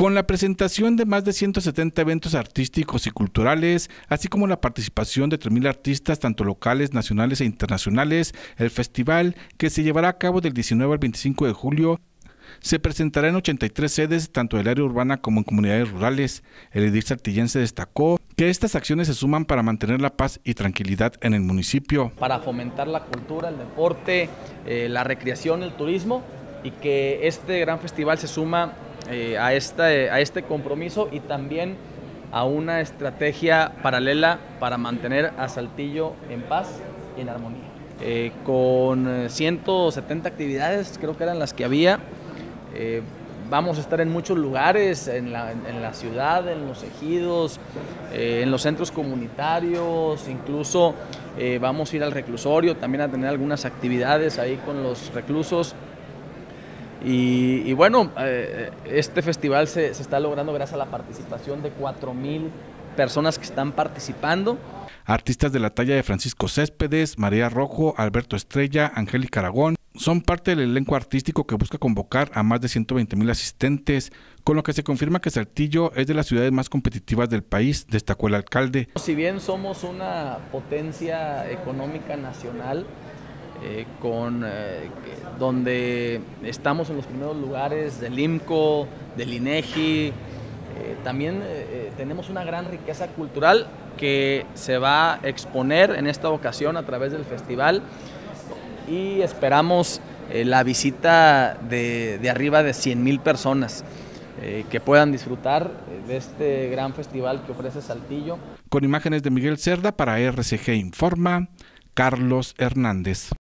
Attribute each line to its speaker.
Speaker 1: con la presentación de más de 170 eventos artísticos y culturales, así como la participación de 3.000 artistas tanto locales, nacionales e internacionales, el festival, que se llevará a cabo del 19 al 25 de julio, se presentará en 83 sedes, tanto del área urbana como en comunidades rurales. El edil sartillense destacó que estas acciones se suman para mantener la paz y tranquilidad en el municipio.
Speaker 2: Para fomentar la cultura, el deporte, eh, la recreación, el turismo y que este gran festival se suma eh, a, este, a este compromiso y también a una estrategia paralela para mantener a Saltillo en paz y en armonía. Eh, con 170 eh, actividades, creo que eran las que había. vamos a estar en muchos lugares, en la, en la ciudad, en los ejidos, en los centros comunitarios, incluso vamos a ir al reclusorio también a tener algunas actividades ahí con los reclusos. Y, bueno, eh, este festival se, está logrando gracias a la participación de 4.000 personas que están participando.
Speaker 1: Artistas de la talla de Francisco Céspedes, María Rojo, Alberto Estrella, Angélica Aragón, son parte del elenco artístico que busca convocar a más de 120 mil asistentes, con lo que se confirma que Saltillo es de las ciudades más competitivas del país, destacó el alcalde.
Speaker 2: Si bien somos una potencia económica nacional, eh, con, eh, donde estamos en los primeros lugares del IMCO, del INEGI. Eh, también tenemos una gran riqueza cultural que se va a exponer en esta ocasión a través del festival y esperamos la visita de, arriba de 100 mil personas. que puedan disfrutar de este gran festival que ofrece Saltillo.
Speaker 1: Con imágenes de Miguel Cerda para RCG Informa, Carlos Hernández.